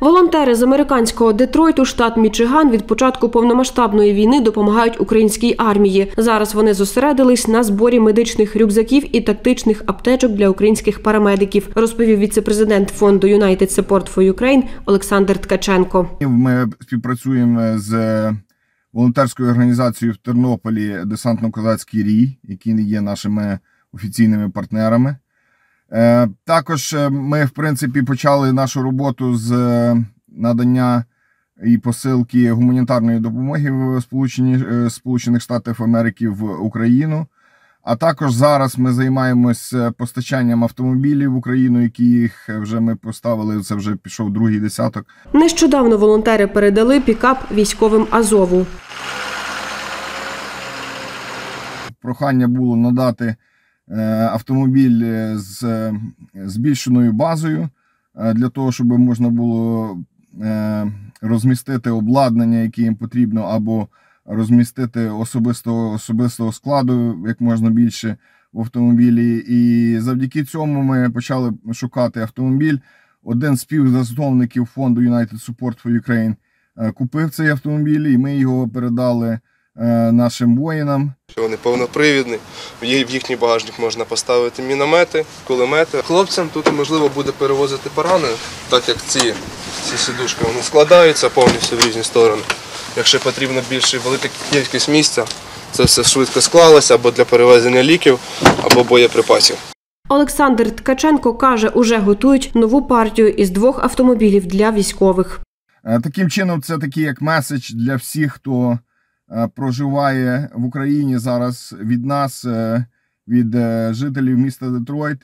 Волонтери з американського Детройту, штат Мічиган, від початку повномасштабної війни допомагають українській армії. Зараз вони зосередились на зборі медичних рюкзаків і тактичних аптечок для українських парамедиків, розповів віцепрезидент фонду United Support for Ukraine Олександр Ткаченко. Ми співпрацюємо з волонтерською організацією в Тернополі Десантно-Козацький Рій, які є нашими офіційними партнерами. Е, Також е, ми, в принципі, почали нашу роботу з е, надання і посилки гуманітарної допомоги в Сполучені, Сполучених Штатів Америки в Україну. А також зараз ми займаємося постачанням автомобілів в Україну, які їх вже ми поставили. Це вже пішов другий десяток. Нещодавно волонтери передали пікап військовим Азову. Прохання було надати автомобіль е, з е, збільшеною базою е, для того, щоб можна було е, розмістити обладнання, яке їм потрібно, або розмістити особистого, особистого складу як можна більше в автомобілі. І завдяки цьому ми почали шукати автомобіль. Один з співзасновників фонду United Support for Ukraine е, купив цей автомобіль, і ми його передали е, нашим воїнам. вони повнопривідні. В їхній багажник можна поставити міномети, кулемети. Хлопцям тут можливо буде перевозити поранених, так як ці, ці сідушки вони складаються повністю в різні сторони. Якщо потрібно більше велика кількість місця, це все швидко склалося або для перевезення ліків, або боєприпасів. Олександр Ткаченко каже, уже готують нову партію із двох автомобілів для військових. Е, Таким чином, це такий як меседж для всіх, хто е, проживає в Україні зараз від нас, е, від е, жителів міста Детройт,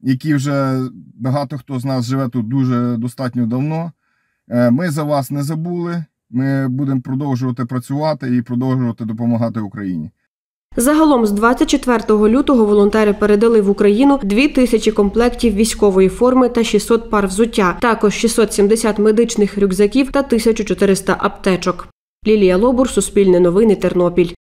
які вже багато хто з нас живе тут дуже достатньо давно. Е, Ми за вас не забули. Ми будемо продовжувати працювати і продовжувати допомагати Україні. Загалом з 24 лютого волонтери передали в Україну 2 тисячі комплектів військової форми та 600 пар взуття, також 670 медичних рюкзаків та 1400 аптечок. Лілія Лобур, Суспільне новини, Тернопіль.